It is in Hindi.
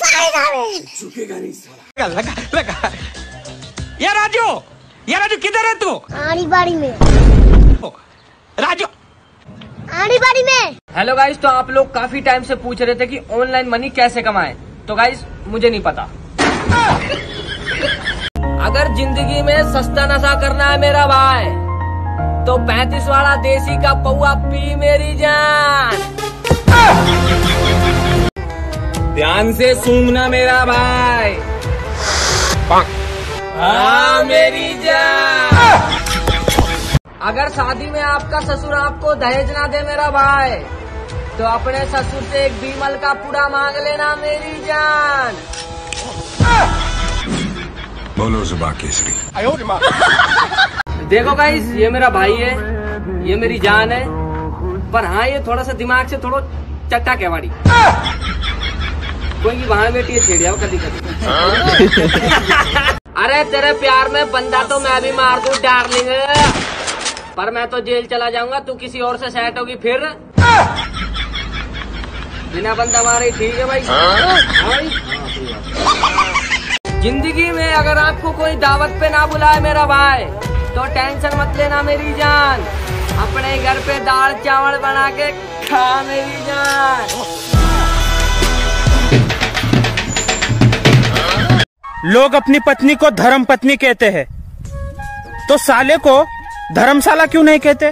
झुकेगा नहीं साला। लगा लगा ये राजू ये राजू किधर है तू? आड़ी बाड़ी में राजू। आड़ी बाड़ी में। हेलो गाइस तो आप लोग काफ़ी टाइम से पूछ रहे थे कि ऑनलाइन मनी कैसे कमाएँ। तो गाइस मुझे नहीं पता। अगर ज़िंदगी में सस्ता नशा करना है मेरा भाई तो पैंतीस वाला देसी का पौआ पी मेरी जान। ध्यान से सूंघना मेरा भाई। हाँ मेरी जान। अगर शादी में आपका ससुर आपको दहेज ना दे मेरा भाई तो अपने ससुर से एक बीमल का पूरा मांग लेना मेरी जान। बोलो जुबा केसरी। देखो गाइस ये मेरा भाई है ये मेरी जान है पर हाँ ये थोड़ा सा दिमाग से थोड़ा चट्टा केवाड़ी कोई वहाँ बैठी है छेड़ जाओ कभी कभी। अरे तेरे प्यार में बंदा तो मैं भी मार दूँ, डार्लिंग। पर मैं तो जेल चला जाऊँगा, तू किसी और से सेट होगी, फिर? बिना बंदा मारे, ठीक हाँ भाई? ज़िंदगी में अगर आपको कोई दावत पे ना बुलाए मेरा भाई तो टेंशन मत लेना मेरी जान। अपने घर पे दाल चावल बना के खा मेरी जान। लोग अपनी पत्नी को धर्म पत्नी कहते हैं। तो साले को धर्मशाला क्यों नहीं कहते?